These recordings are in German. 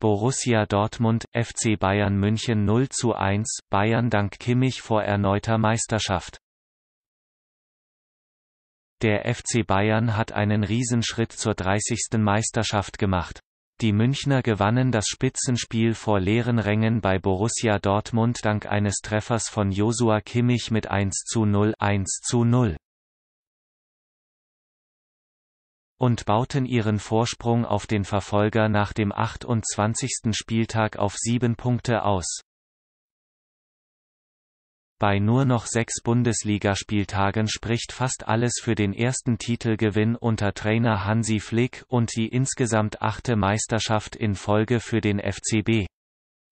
Borussia Dortmund, FC Bayern München 0 zu 1, Bayern dank Kimmich vor erneuter Meisterschaft. Der FC Bayern hat einen Riesenschritt zur 30. Meisterschaft gemacht. Die Münchner gewannen das Spitzenspiel vor leeren Rängen bei Borussia Dortmund dank eines Treffers von Josua Kimmich mit 1 zu 0 1 zu 0. und bauten ihren Vorsprung auf den Verfolger nach dem 28. Spieltag auf sieben Punkte aus. Bei nur noch sechs Bundesligaspieltagen spricht fast alles für den ersten Titelgewinn unter Trainer Hansi Flick und die insgesamt achte Meisterschaft in Folge für den FCB.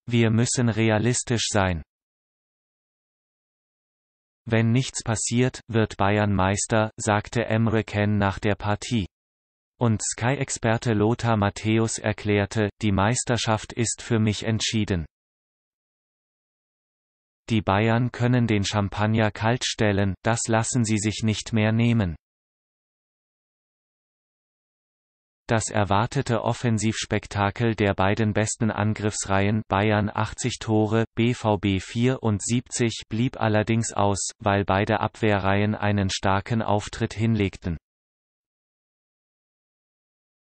Wir müssen realistisch sein. Wenn nichts passiert, wird Bayern Meister, sagte Emre Ken nach der Partie. Und Sky-Experte Lothar Matthäus erklärte, die Meisterschaft ist für mich entschieden. Die Bayern können den Champagner kalt stellen, das lassen sie sich nicht mehr nehmen. Das erwartete Offensivspektakel der beiden besten Angriffsreihen Bayern 80 Tore, BVB 74 blieb allerdings aus, weil beide Abwehrreihen einen starken Auftritt hinlegten.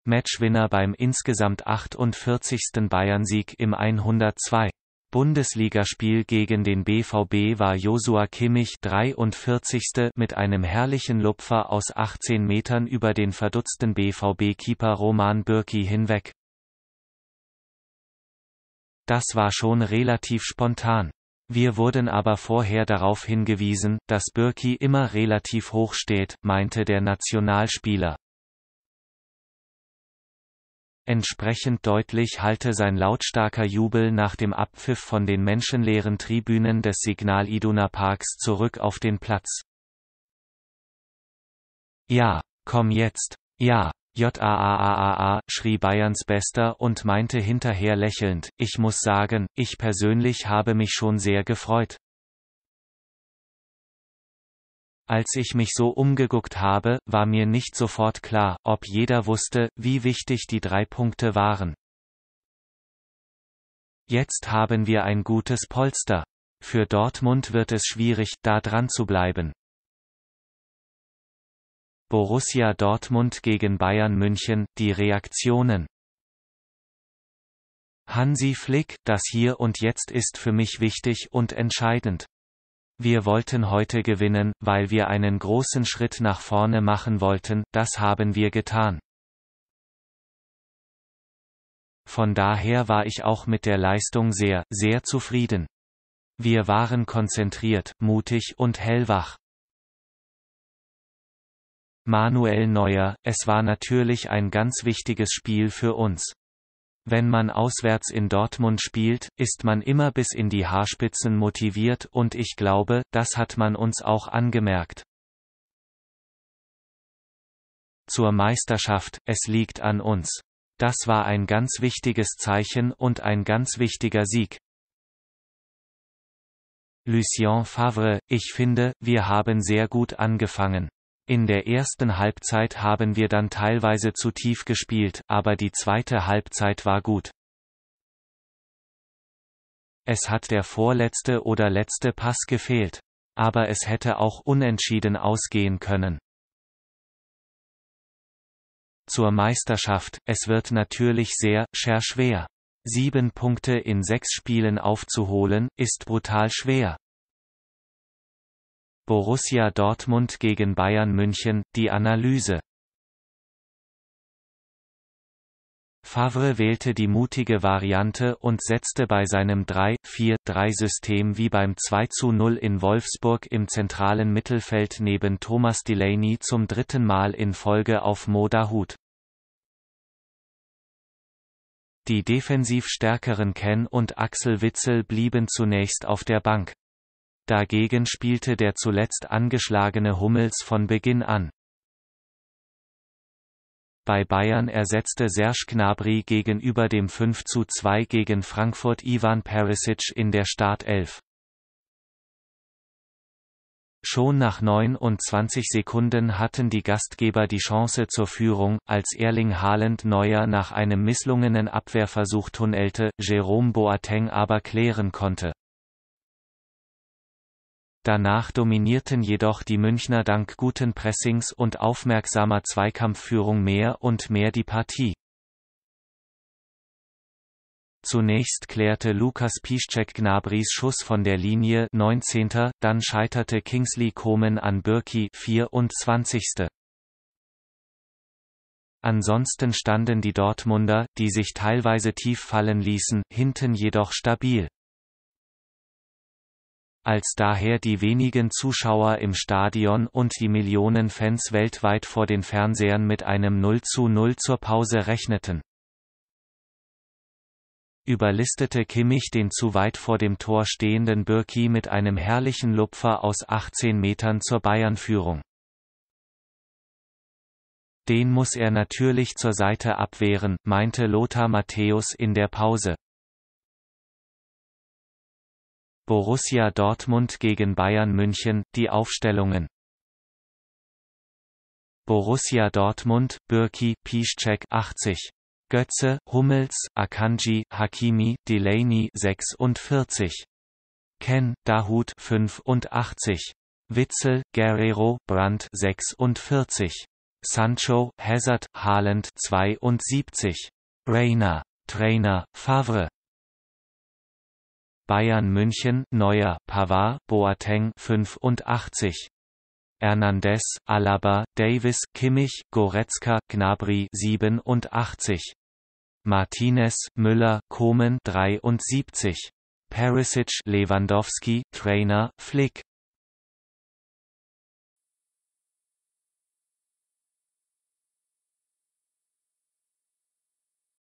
Matchwinner beim insgesamt 48. Bayern-Sieg im 102. Bundesligaspiel gegen den BVB war Josua Kimmich 43. mit einem herrlichen Lupfer aus 18 Metern über den verdutzten BVB-Keeper Roman Bürki hinweg. Das war schon relativ spontan. Wir wurden aber vorher darauf hingewiesen, dass Bürki immer relativ hoch steht, meinte der Nationalspieler. Entsprechend deutlich hallte sein lautstarker Jubel nach dem Abpfiff von den menschenleeren Tribünen des Signal Iduna Parks zurück auf den Platz. Ja, komm jetzt, ja, JAAAAA, schrie Bayerns Bester und meinte hinterher lächelnd, ich muss sagen, ich persönlich habe mich schon sehr gefreut. Als ich mich so umgeguckt habe, war mir nicht sofort klar, ob jeder wusste, wie wichtig die drei Punkte waren. Jetzt haben wir ein gutes Polster. Für Dortmund wird es schwierig, da dran zu bleiben. Borussia Dortmund gegen Bayern München, die Reaktionen. Hansi Flick, das Hier und Jetzt ist für mich wichtig und entscheidend. Wir wollten heute gewinnen, weil wir einen großen Schritt nach vorne machen wollten, das haben wir getan. Von daher war ich auch mit der Leistung sehr, sehr zufrieden. Wir waren konzentriert, mutig und hellwach. Manuel Neuer, es war natürlich ein ganz wichtiges Spiel für uns. Wenn man auswärts in Dortmund spielt, ist man immer bis in die Haarspitzen motiviert und ich glaube, das hat man uns auch angemerkt. Zur Meisterschaft, es liegt an uns. Das war ein ganz wichtiges Zeichen und ein ganz wichtiger Sieg. Lucien Favre, ich finde, wir haben sehr gut angefangen. In der ersten Halbzeit haben wir dann teilweise zu tief gespielt, aber die zweite Halbzeit war gut. Es hat der vorletzte oder letzte Pass gefehlt. Aber es hätte auch unentschieden ausgehen können. Zur Meisterschaft, es wird natürlich sehr, sehr schwer. Sieben Punkte in sechs Spielen aufzuholen, ist brutal schwer. Borussia Dortmund gegen Bayern München, die Analyse. Favre wählte die mutige Variante und setzte bei seinem 3-4-3-System wie beim 2-0 in Wolfsburg im zentralen Mittelfeld neben Thomas Delaney zum dritten Mal in Folge auf Moda Hut. Die defensiv stärkeren Ken und Axel Witzel blieben zunächst auf der Bank. Dagegen spielte der zuletzt angeschlagene Hummels von Beginn an. Bei Bayern ersetzte Serge Gnabry gegenüber dem 5 zu 2 gegen Frankfurt Ivan Perisic in der Startelf. Schon nach 29 Sekunden hatten die Gastgeber die Chance zur Führung, als Erling Haaland Neuer nach einem misslungenen Abwehrversuch tunnelte, Jerome Boateng aber klären konnte. Danach dominierten jedoch die Münchner dank guten Pressings und aufmerksamer Zweikampfführung mehr und mehr die Partie. Zunächst klärte Lukas Piszczek Gnabries Schuss von der Linie 19., dann scheiterte Kingsley Coman an Birki 24. Ansonsten standen die Dortmunder, die sich teilweise tief fallen ließen, hinten jedoch stabil. Als daher die wenigen Zuschauer im Stadion und die Millionen Fans weltweit vor den Fernsehern mit einem 0 zu 0 zur Pause rechneten überlistete Kimmich den zu weit vor dem Tor stehenden Birki mit einem herrlichen Lupfer aus 18 Metern zur Bayernführung. Den muss er natürlich zur Seite abwehren, meinte Lothar Matthäus in der Pause. Borussia Dortmund gegen Bayern München, die Aufstellungen. Borussia Dortmund, Birki, Piszczek 80. Götze, Hummels, Akanji, Hakimi, Delaney 46. Ken, Dahut 85. Witzel, Guerrero, Brandt 46. Sancho, Hazard, Haaland 72. Reina, Trainer, Favre. Bayern München, Neuer, Pavard, Boateng 85. Hernandez, Alaba, Davis, Kimmich, Goretzka, Gnabry 87. Martinez, Müller, Komen 73. Perisic, Lewandowski, Trainer, Flick